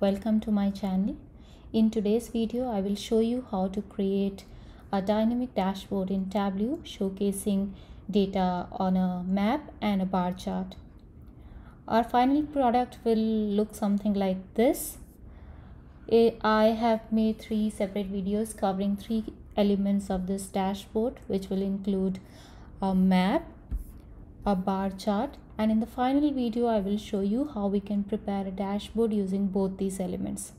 welcome to my channel. In today's video, I will show you how to create a dynamic dashboard in Tableau showcasing data on a map and a bar chart. Our final product will look something like this. I have made three separate videos covering three elements of this dashboard which will include a map, a bar chart and in the final video I will show you how we can prepare a dashboard using both these elements.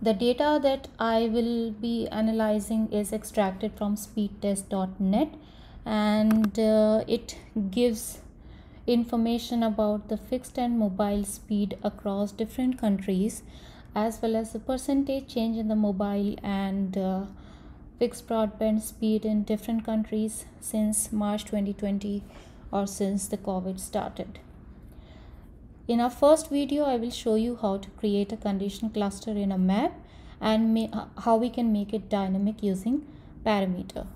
The data that I will be analyzing is extracted from speedtest.net and uh, it gives information about the fixed and mobile speed across different countries as well as the percentage change in the mobile and uh, fixed broadband speed in different countries since March 2020 or since the COVID started. In our first video, I will show you how to create a condition cluster in a map and how we can make it dynamic using parameter.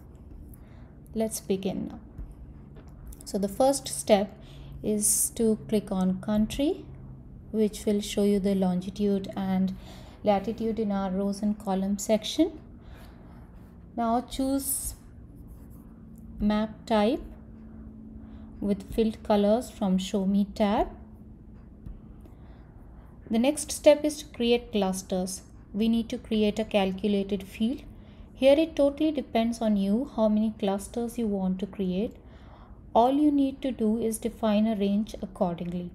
Let's begin now. So the first step is to click on country which will show you the longitude and latitude in our rows and column section. Now choose map type with filled colors from show me tab. The next step is to create clusters. We need to create a calculated field. Here it totally depends on you how many clusters you want to create. All you need to do is define a range accordingly.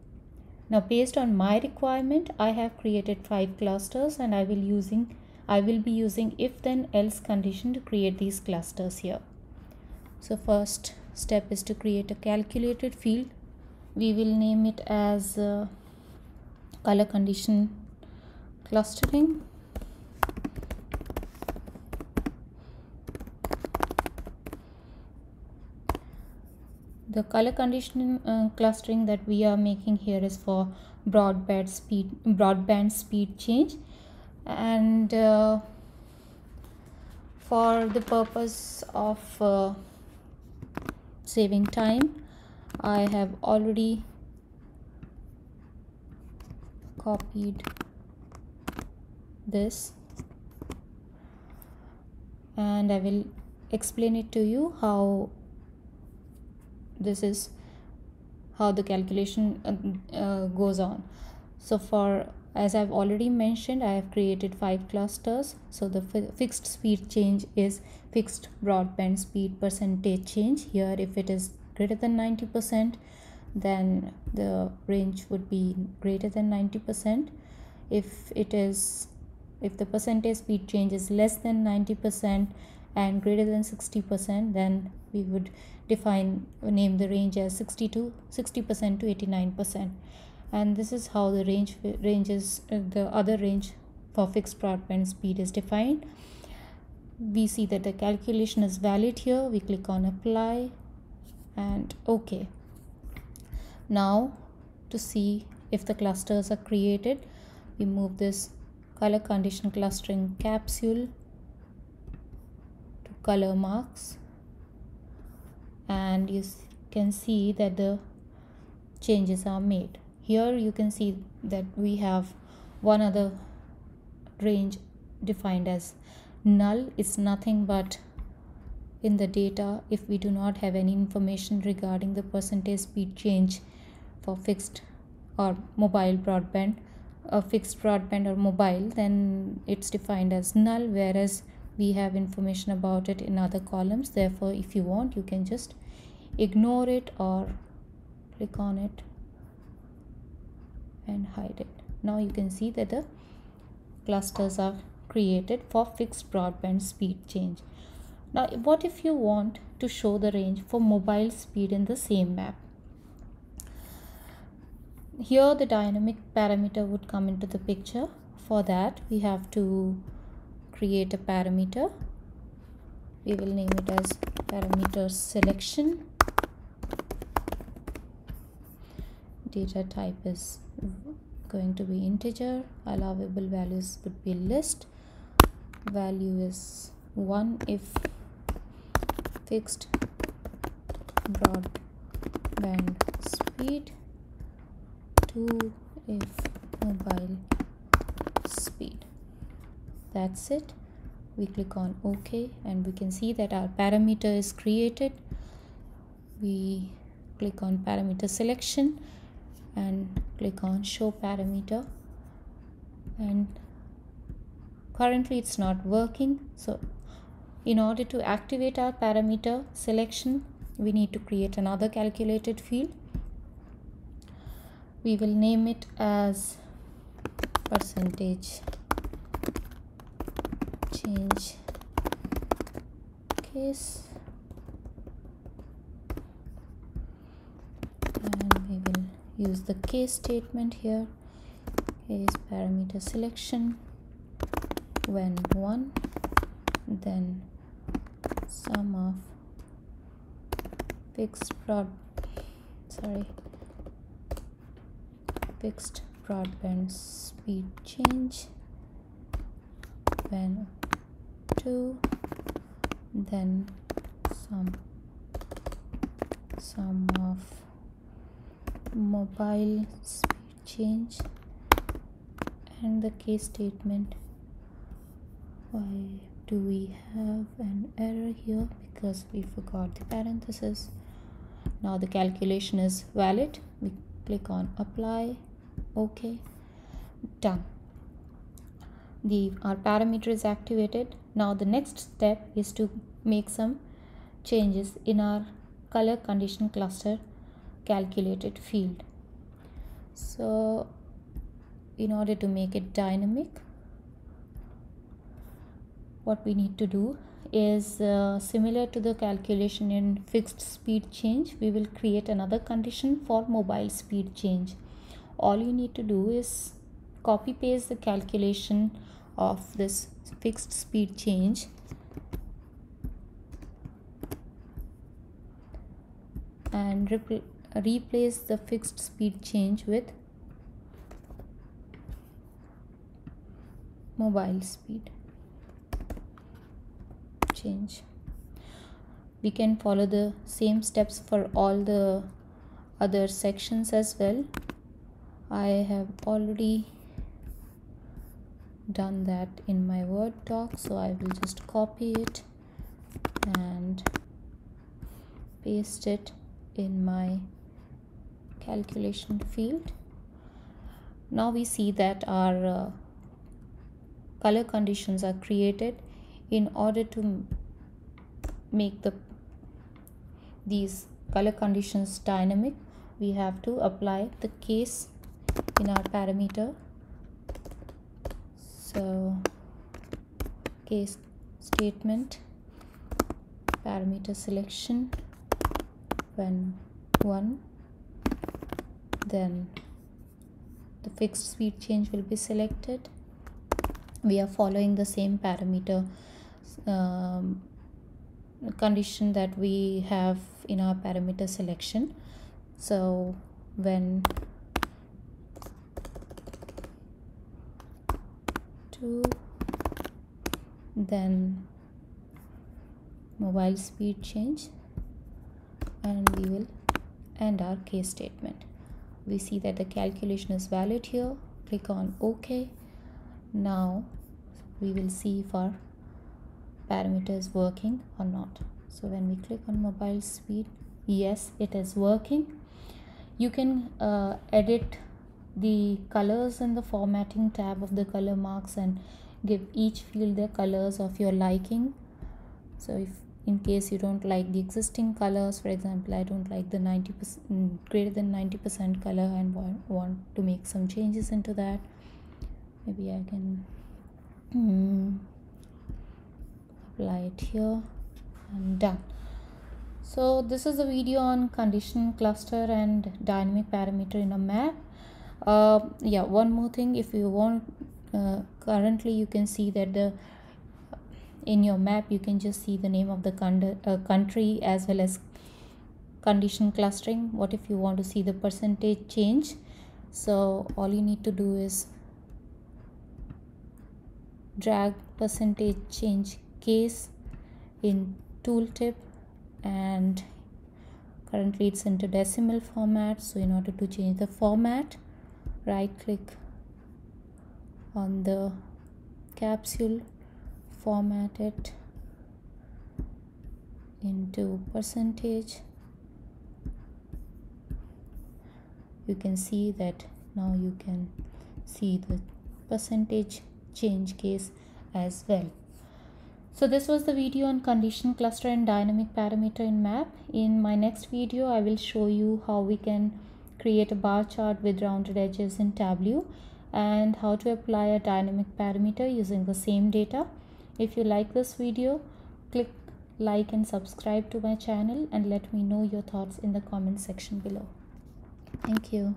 Now based on my requirement, I have created five clusters and I will using I will be using if then else condition to create these clusters here. So first step is to create a calculated field. We will name it as uh, color condition clustering. The color condition uh, clustering that we are making here is for broadband speed broadband speed change. And uh, for the purpose of uh, saving time. I have already copied this. And I will explain it to you how this is how the calculation uh, uh, goes on. So for as I've already mentioned I have created five clusters. So the fixed speed change is fixed broadband speed percentage change. Here if it is greater than 90% then the range would be greater than 90% if it is if the percentage speed change is less than 90% and greater than 60% then we would define name the range as 60 to 60% to 89% and this is how the range ranges uh, the other range for fixed broadband speed is defined. We see that the calculation is valid here. We click on apply and ok now to see if the clusters are created we move this color condition clustering capsule to color marks. And you can see that the changes are made here you can see that we have one other range defined as null. It's nothing but in the data. If we do not have any information regarding the percentage speed change for fixed or mobile broadband a fixed broadband or mobile then it's defined as null whereas we have information about it in other columns. Therefore if you want you can just ignore it or click on it and hide it. Now you can see that the clusters are created for fixed broadband speed change. Now what if you want to show the range for mobile speed in the same map? Here the dynamic parameter would come into the picture. For that we have to create a parameter. We will name it as parameter selection data type is going to be integer. Allowable values would be list. Value is 1 if fixed broadband speed. 2 if mobile speed. that's it. We click on ok and we can see that our parameter is created. We click on parameter selection and click on show parameter. And currently it's not working. So in order to activate our parameter selection we need to create another calculated field. We will name it as percentage change case and we will use the case statement here. Case parameter selection. When 1 then sum of fixed broad sorry fixed broadband speed change. When 2 then some sum of mobile speed change and the case statement. Why do we have an error here? Because we forgot the parenthesis. Now the calculation is valid. We click on apply. Okay done. The our parameter is activated. Now the next step is to make some changes in our color condition cluster calculated field. So in order to make it dynamic what we need to do is uh, similar to the calculation in fixed speed change we will create another condition for mobile speed change. All you need to do is copy paste the calculation of this fixed speed change. And replace the fixed speed change with mobile speed change. We can follow the same steps for all the other sections as well. I have already done that in my word doc so I will just copy it and paste it in my calculation field. Now we see that our uh, color conditions are created in order to make the these color conditions dynamic. We have to apply the case in our parameter. So case statement parameter selection when one then the fixed speed change will be selected. We are following the same parameter um, condition that we have in our parameter selection. So when 2 then mobile speed change and we will end our case statement we see that the calculation is valid here. Click on ok. Now we will see if our parameter is working or not. So when we click on mobile speed yes it is working. You can uh, edit the colors in the formatting tab of the color marks and give each field the colors of your liking. So if in case you don't like the existing colors for example i don't like the 90 percent mm, greater than 90 percent color and want, want to make some changes into that. Maybe i can um, apply it here and done. So this is a video on condition cluster and dynamic parameter in a map. Uh, yeah one more thing if you want uh, currently you can see that the in your map you can just see the name of the uh, country as well as condition clustering. What if you want to see the percentage change? So all you need to do is drag percentage change case in tooltip and currently it's into decimal format. So in order to change the format right click on the capsule format it into percentage. You can see that now you can see the percentage change case as well. So this was the video on condition cluster and dynamic parameter in map. In my next video i will show you how we can create a bar chart with rounded edges in tableau and how to apply a dynamic parameter using the same data if you like this video click like and subscribe to my channel and let me know your thoughts in the comment section below. Thank you